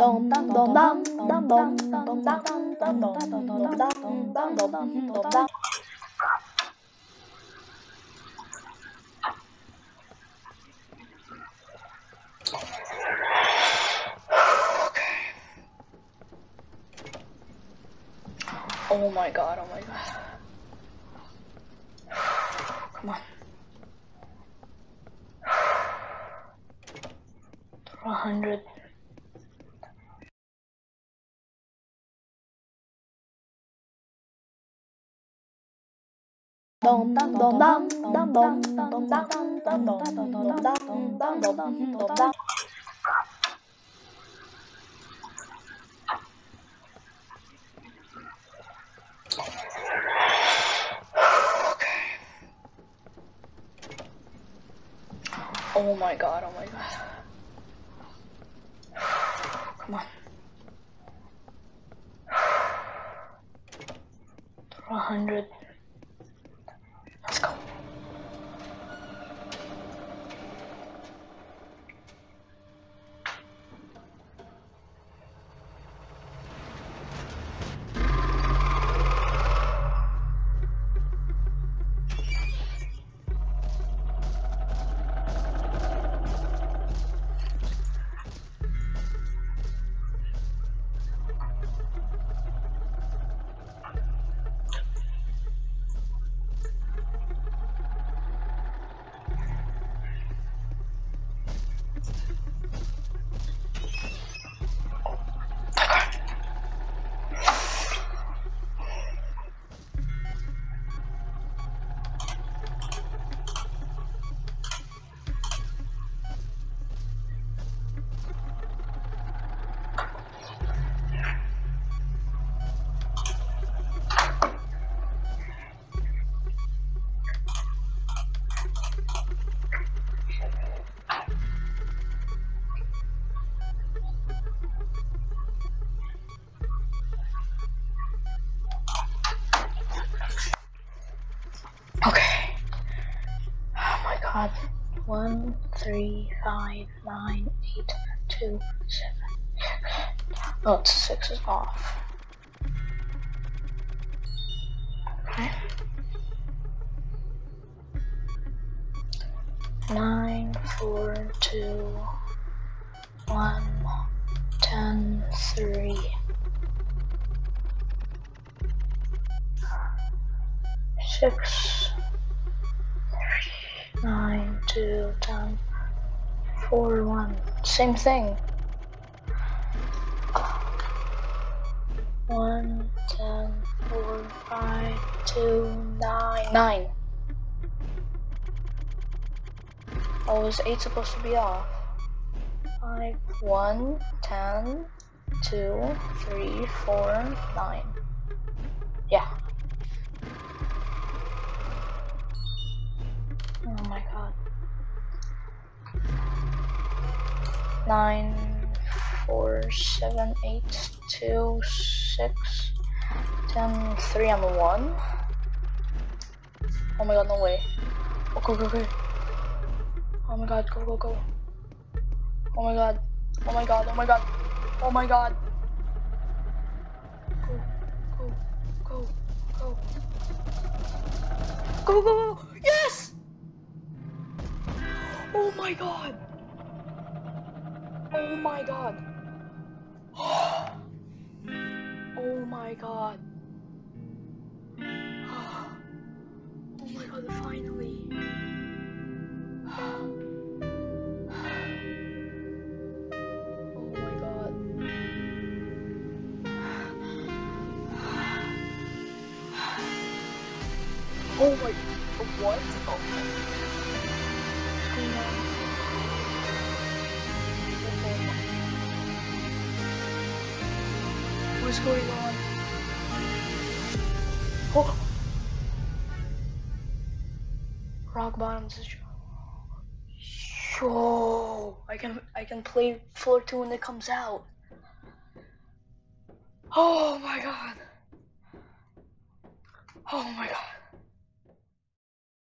Oh my god, oh my god. Come on. A hundred. Oh my god, oh my god. Come on. A hundred. Okay. Oh my god. One, three, five, nine, eight, two, seven. Oh, it's six is off. Okay. Nine, four, two, one, ten, three. Six, two, ten, four, one. Same thing. One, ten, four, five, two, nine, nine. Oh, is eight supposed to be off? Five, one, ten, two, three, four, nine. Yeah. Nine, four, seven, eight, two, six, ten, three, I'm one. Oh my god, no way. Oh, go, go, go. Oh my god, go, go, go. Oh my god. Oh my god, oh my god. Oh my god. Go, go, go, go. Go, go, go. Yes! Oh my god. Oh my god. Oh my god. Oh my god, finally. Oh my god. Oh my. What? Oh. What's What's going on? Oh. Rock bottoms is. Yo, I can I can play floor two when it comes out. Oh my god. Oh my god.